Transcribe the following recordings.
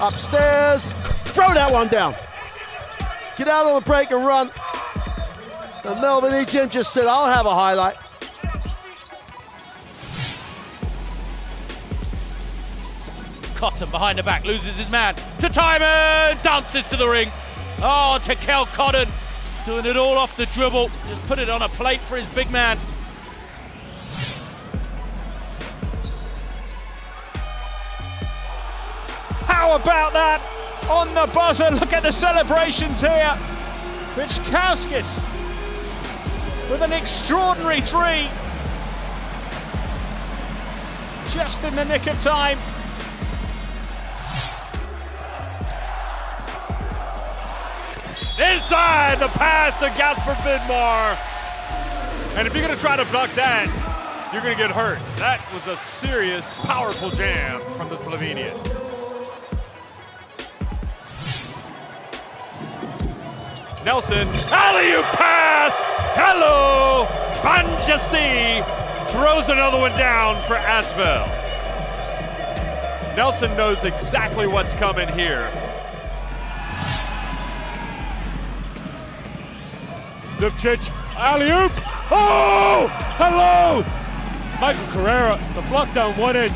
Upstairs. Throw that one down. Get out on the break and run. And Melvin Ejim just said, I'll have a highlight. Cotton behind the back loses his man to Tymon, dances to the ring. Oh, Tekele Cotton, doing it all off the dribble. Just put it on a plate for his big man. How about that on the buzzer? Look at the celebrations here. Bickauskis with an extraordinary three. Just in the nick of time. Inside the pass to Gasper Vidmar. And if you're going to try to block that, you're going to get hurt. That was a serious, powerful jam from the Slovenian. Nelson, alley pass. Hello, Bandja Sy throws another one down for ASVEL. Nelson knows exactly what's coming here. Zubcic, alley oop. Oh, hello. Michael Carrera, the block down one end.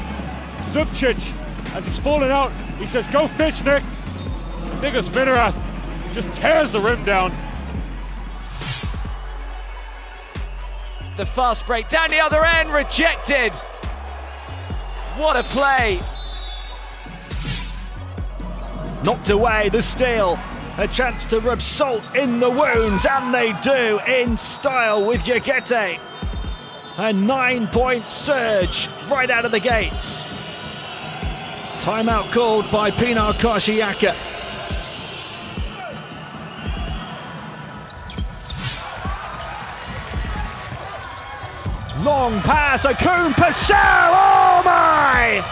Zubcic, as he's falling out, he says, go fish, Nick. Nicolas Minnerath just tears the rim down. The fast break down the other end, rejected. What a play. Knocked away the steal. A chance to rub salt in the wounds, and they do in style with Yeguete. A nine point surge right out of the gates. Timeout called by Pinar Karşıyaka. Long pass, Akoon-Purcell, oh my!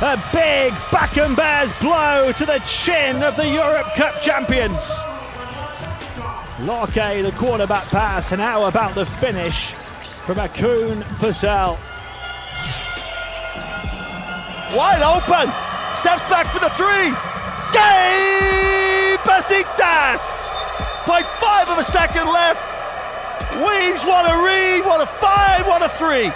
A big Bakken Bears blow to the chin of the Europe Cup champions. Larke, the quarterback pass, and now about the finish from Akun Purcell? Wide open. Steps back for the three. Game Besiktas. 0.5 of a second left. Weems, what a read, what a five, what a three.